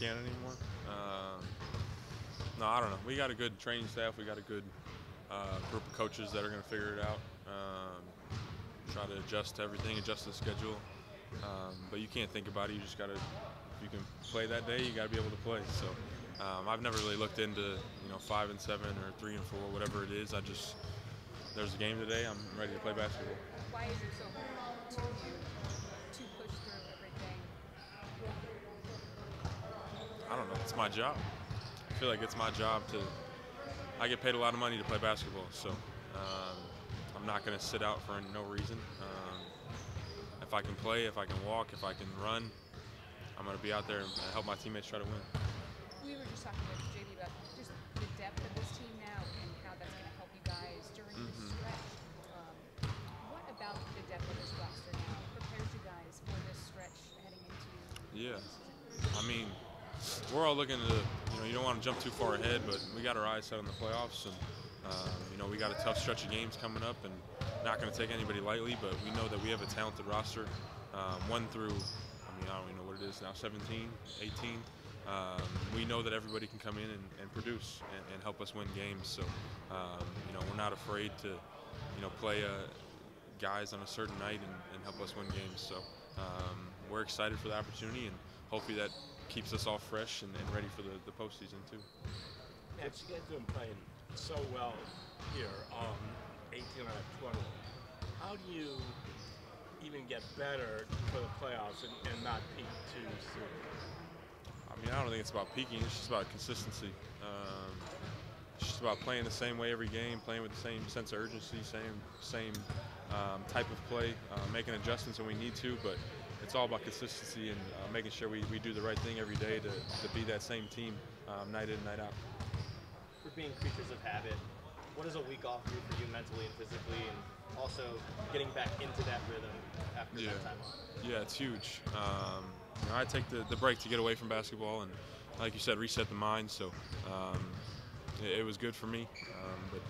can't anymore. Uh, no, I don't know. We got a good training staff. We got a good uh, group of coaches that are going to figure it out. Um, try to adjust to everything, adjust the schedule. Um, but you can't think about it. You just got to. If you can play that day, you got to be able to play. So um, I've never really looked into you know five and seven or three and four, whatever it is. I just there's a game today. I'm ready to play basketball. Why is it so hard push through everything? I don't know. It's my job. I feel like it's my job to. I get paid a lot of money to play basketball, so um, I'm not going to sit out for no reason. Um, if I can play, if I can walk, if I can run, I'm going to be out there and help my teammates try to win. We were just talking with JB about just the depth of this team now and how that's going to help you guys during Mm-hmm. this stretch. Um, what about the depth of this roster now prepares you guys for this stretch heading into Yeah. I mean, we're all looking to, you know, you don't want to jump too far ahead, but we got our eyes set on the playoffs, and um, you know, we got a tough stretch of games coming up, and not going to take anybody lightly. But we know that we have a talented roster, um, one through, I mean, I don't even know what it is now, 17, 18. Um, we know that everybody can come in and, and produce and, and help us win games. So, um, you know, we're not afraid to, you know, play uh, guys on a certain night and, and help us win games. So um, we're excited for the opportunity, and hopefully that keeps us all fresh and, and ready for the, the postseason too. Max, you guys been playing so well here, um, 18 out of 20. How do you even get better for the playoffs and, and not peak too soon? I mean, I don't think it's about peaking. It's just about consistency. Um, it's just about playing the same way every game, playing with the same sense of urgency, same same um, type of play, uh, making adjustments when we need to. But it's all about consistency and uh, making sure we, we do the right thing every day to, to be that same team um, night in, night out. for being creatures of habit, what does a week off do for you mentally and physically, and also getting back into that rhythm after that time off? Yeah, it's huge. Um, you know, I take the, the break to get away from basketball and, like you said, reset the mind. So um, it, it was good for me. Um, but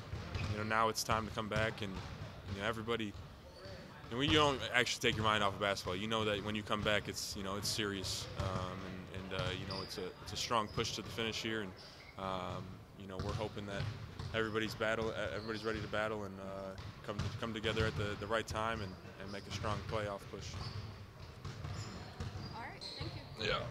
you know, now it's time to come back and you know everybody. And when you don't actually take your mind off of basketball, you know that when you come back, it's you know it's serious, um, and, and uh, you know it's a it's a strong push to the finish here, and um, you know we're hoping that everybody's battle, everybody's ready to battle and uh, come come together at the, the right time and, and make a strong playoff push. All right, thank you. Yeah.